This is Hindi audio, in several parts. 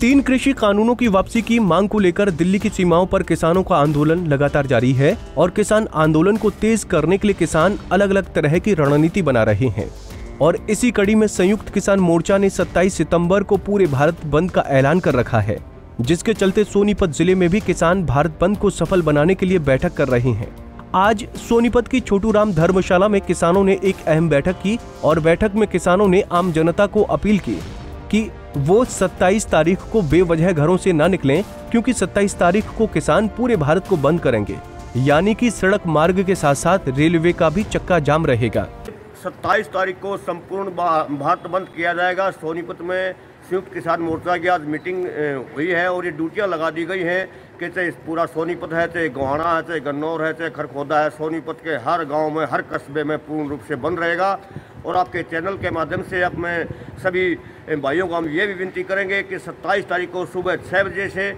तीन कृषि कानूनों की वापसी की मांग को लेकर दिल्ली की सीमाओं पर किसानों का आंदोलन लगातार जारी है और किसान आंदोलन को तेज करने के लिए किसान अलग अलग तरह की रणनीति बना रहे हैं। और इसी कड़ी में संयुक्त किसान मोर्चा ने 27 सितंबर को पूरे भारत बंद का ऐलान कर रखा है, जिसके चलते सोनीपत ज़िले में भी किसान भारत बंद को सफल बनाने के लिए बैठक कर रहे हैं। आज सोनीपत की छोटू राम धर्मशाला में किसानों ने एक अहम बैठक की और बैठक में किसानों ने आम जनता को अपील की कि वो 27 तारीख को बेवजह घरों से न निकलें, क्योंकि 27 तारीख को किसान पूरे भारत को बंद करेंगे। यानी कि सड़क मार्ग के साथ साथ रेलवे का भी चक्का जाम रहेगा। 27 तारीख को संपूर्ण भारत बंद किया जाएगा। सोनीपत में संयुक्त किसान मोर्चा की आज मीटिंग हुई है और ये ड्यूटियाँ लगा दी गई हैं कि चाहे पूरा सोनीपत है, चाहे गोहाना है, चाहे गन्नौर है, चाहे खरखोदा है, सोनीपत के हर गाँव में, हर कस्बे में पूर्ण रूप से बंद रहेगा। और आपके चैनल के माध्यम से अब मैं सभी भाइयों को हम ये भी विनती करेंगे कि 27 तारीख को सुबह छः बजे से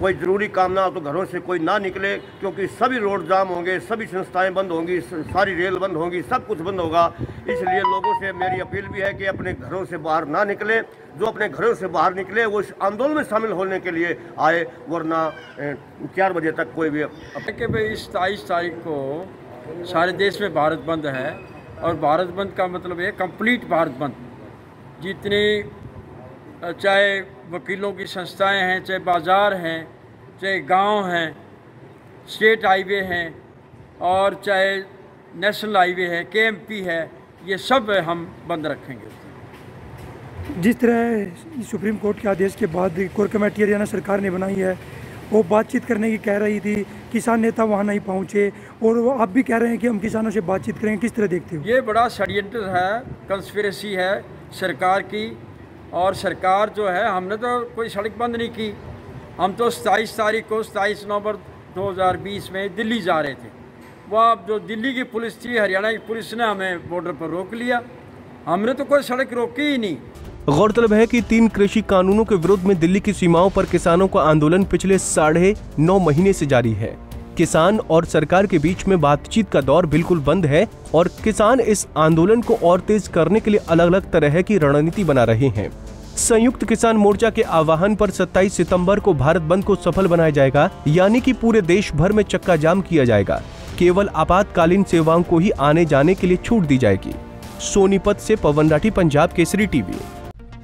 कोई ज़रूरी काम ना हो तो घरों से कोई ना निकले, क्योंकि सभी रोड जाम होंगे, सभी संस्थाएँ बंद होंगी सारी रेल बंद होंगी, सब कुछ बंद होगा। इसलिए लोगों से मेरी अपील भी है कि अपने घरों से बाहर ना निकले। जो अपने घरों से बाहर निकले, वो इस आंदोलन में शामिल होने के लिए आए, वरना चार बजे तक कोई भी कि भाई तेईस तारीख को सारे देश में भारत बंद है। और भारत बंद का मतलब है कंप्लीट भारत बंद। जितने चाहे वकीलों की संस्थाएँ हैं, चाहे बाज़ार हैं, चाहे गाँव हैं स्टेट हाईवे हैं, और चाहे नेशनल हाईवे है के है, ये सब हम बंद रखेंगे। जिस तरह सुप्रीम कोर्ट के आदेश के बाद कोर कमेटी हरियाणा सरकार ने बनाई है वो बातचीत करने की कह रही थी, किसान नेता वहाँ नहीं पहुँचे, और वो आप भी कह रहे हैं कि हम किसानों से बातचीत करेंगे किस तरह देखते हो? ये बड़ा षडयंत्र है कंस्पिरेसी है सरकार की, और सरकार जो है, हमने तो कोई सड़क बंद नहीं की। हम तो सताईस तारीख को, सताईस नवंबर 2020 में दिल्ली जा रहे थे। वह जो दिल्ली की पुलिस थी, हरियाणा की पुलिस ने हमें बॉर्डर पर रोक लिया। हमने तो कोई सड़क रोकी ही नहीं। गौरतलब है कि तीन कृषि कानूनों के विरोध में दिल्ली की सीमाओं पर किसानों का आंदोलन पिछले साढ़े नौ महीने से जारी है। किसान और सरकार के बीच में बातचीत का दौर बिल्कुल बंद है और किसान इस आंदोलन को और तेज करने के लिए अलग अलग तरह की रणनीति बना रहे हैं। संयुक्त किसान मोर्चा के आह्वान पर 27 सितंबर को भारत बंद को सफल बनाया जाएगा, यानी कि पूरे देश भर में चक्का जाम किया जाएगा। केवल आपातकालीन सेवाओं को ही आने जाने के लिए छूट दी जाएगी। सोनीपत से पवन राठी, पंजाब केसरी टीवी।